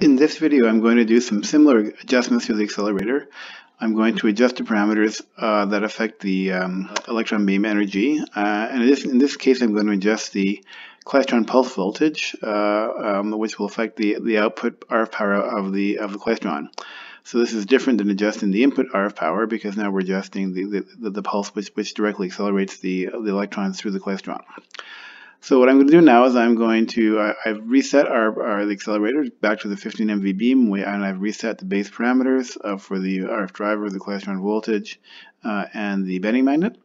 In this video, I'm going to do some similar adjustments to the accelerator. I'm going to adjust the parameters uh, that affect the um, electron beam energy. Uh, and in this, in this, case, I'm going to adjust the klystron pulse voltage, uh, um, which will affect the, the output RF power of the, of the klystron. So this is different than adjusting the input RF power because now we're adjusting the, the, the pulse which, which directly accelerates the, the electrons through the klystron. So what I'm going to do now is I'm going to, I, have reset our, our the accelerator back to the 15 MV beam and I've reset the base parameters uh, for the RF driver, the klystron voltage, uh, and the bending magnet.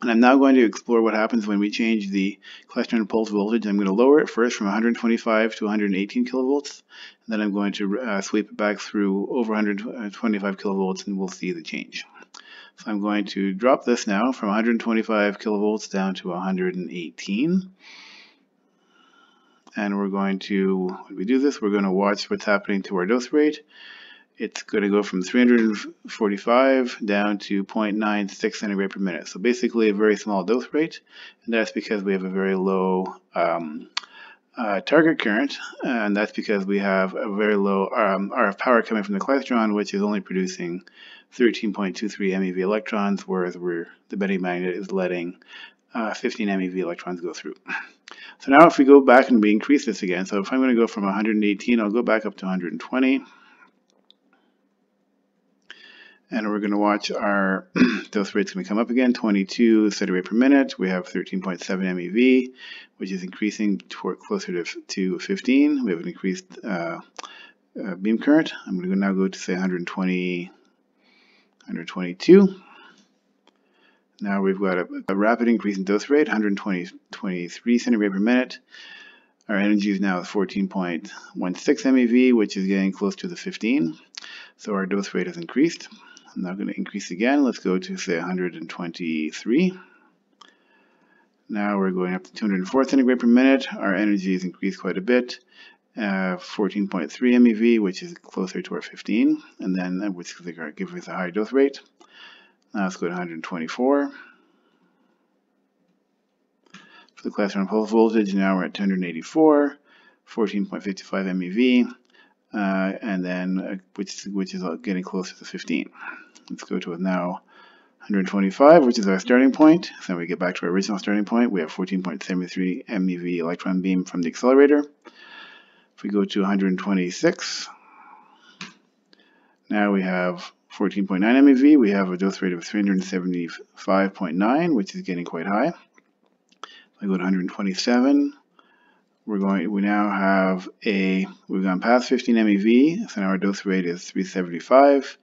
And I'm now going to explore what happens when we change the klystron pulse voltage. I'm going to lower it first from 125 to 118 kilovolts. And then I'm going to uh, sweep it back through over 125 kilovolts and we'll see the change. So I'm going to drop this now from 125 kilovolts down to 118. And we're going to, when we do this, we're going to watch what's happening to our dose rate. It's going to go from 345 down to 0.96 centigray per minute. So basically a very small dose rate. And that's because we have a very low um, uh, target current, and that's because we have a very low um, RF power coming from the klystron, which is only producing 13.23 MeV electrons, whereas the bending magnet is letting uh, 15 MeV electrons go through. So now if we go back and we increase this again, so if I'm going to go from 118, I'll go back up to 120. And we're going to watch our dose rate's going to come up again, 22 steady rate per minute. We have 13.7 MeV, which is increasing toward closer to, to 15. We have an increased uh, uh, beam current. I'm going to now go to say 120, 122. Now we've got a, a rapid increase in dose rate, 123 centigray per minute. Our energy is now 14.16 MeV, which is getting close to the 15. So our dose rate has increased. I'm now going to increase again. Let's go to say 123. Now we're going up to 204 centigray per minute. Our energy has increased quite a bit. 14.3 uh, MeV, which is closer to our 15, and then uh, which give us a higher dose rate. Now let's go to 124. For the klystron pulse voltage, now we're at 284, 14.55 MeV, uh, and then uh, which which is getting closer to 15. Let's go to now 125, which is our starting point. So we get back to our original starting point. We have 14.73 MeV electron beam from the accelerator. If we go to 126, now we have 14.9 MeV. We have a dose rate of 375.9, which is getting quite high. If I go to 127, we're going. We now have a. We've gone past 15 MeV, so now our dose rate is 375.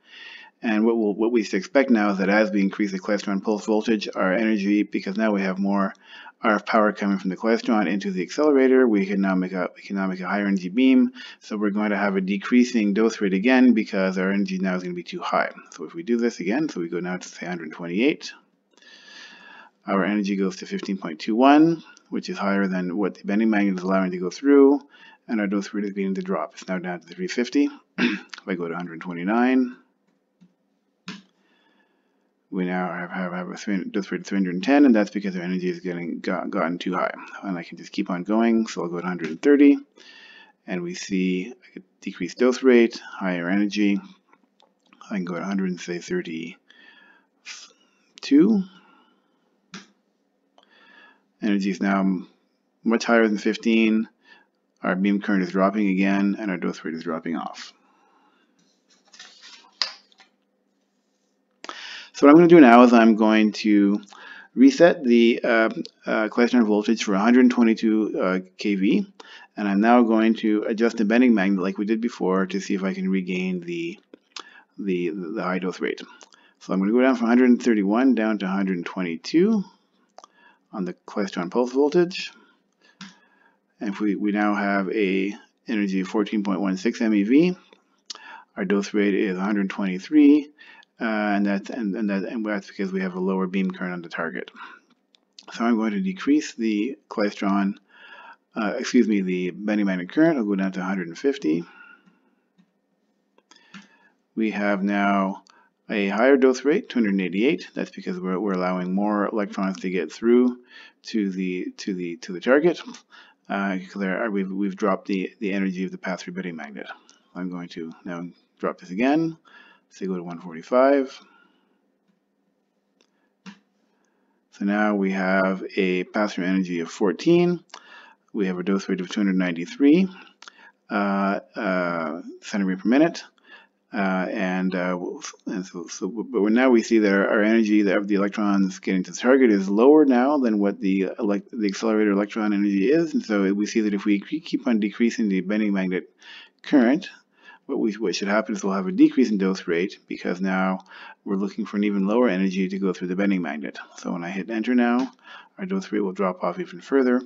And what, we'll, what we expect now is that as we increase the klystron pulse voltage, our energy, because now we have more RF power coming from the klystron into the accelerator, we can now make a we can now make a higher energy beam. So we're going to have a decreasing dose rate again because our energy now is going to be too high. So if we do this again, so we go now to say 128, our energy goes to 15.21, which is higher than what the bending magnet is allowing to go through, and our dose rate is beginning to drop. It's now down to 350. if I go to 129, we now have, have, a 300, dose rate of 310, and that's because our energy is getting got, gotten too high. And I can just keep on going, so I'll go to 130, and we see a decreased dose rate, higher energy. I can go to 132. Energy is now much higher than 15. Our beam current is dropping again, and our dose rate is dropping off. So what I'm going to do now is I'm going to reset the uh, uh, klystron voltage for 122 uh, kV and I'm now going to adjust the bending magnet like we did before to see if I can regain the the, the high dose rate. So I'm going to go down from 131 down to 122 on the klystron pulse voltage. And if we, we now have a energy of 14.16 MeV, our dose rate is 123 uh, and that's and, and, that, and that's because we have a lower beam current on the target. So I'm going to decrease the klystron, uh, excuse me, the bending magnet current. I'll go down to 150. We have now a higher dose rate, 288. That's because we're, we're allowing more electrons to get through to the to the to the target. Uh, we've we've dropped the the energy of the pass-through bending magnet. I'm going to now drop this again. Say go to 145. So now we have a pass-through energy of 14. We have a dose rate of 293 uh, uh, centimeter per minute. Uh, and, uh, and so, so, but now we see that our, our energy of the electrons getting to the target is lower now than what the the accelerator electron energy is, and so we see that if we keep on decreasing the bending magnet current, what we what should happen is we'll have a decrease in dose rate because now we're looking for an even lower energy to go through the bending magnet. So when I hit enter now, our dose rate will drop off even further.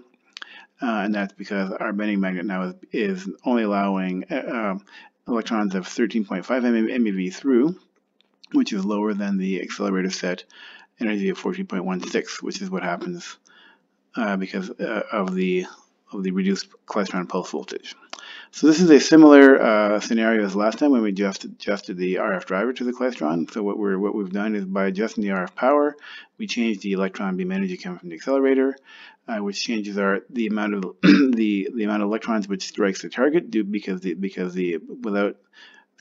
Uh, and that's because our bending magnet now is, is only allowing uh, um, electrons of 13.5 MeV through, which is lower than the accelerator set energy of 14.16, which is what happens uh, because uh, of the of the reduced klystron pulse voltage. So this is a similar uh, scenario as last time when we just adjusted the RF driver to the klystron. So what we're what we've done is by adjusting the RF power, we change the electron beam energy coming from the accelerator, uh, which changes our the amount of the the amount of electrons which strikes the target due because the because the without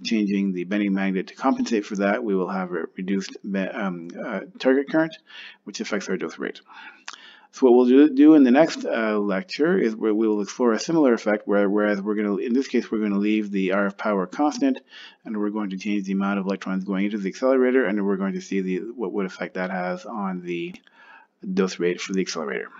changing the bending magnet to compensate for that, we will have a reduced um, uh, target current, which affects our dose rate. So what we'll do in the next uh, lecture is we will explore a similar effect, where, whereas we're going to, in this case, we're going to leave the RF power constant, and we're going to change the amount of electrons going into the accelerator, and we're going to see the, what, what effect that has on the dose rate for the accelerator.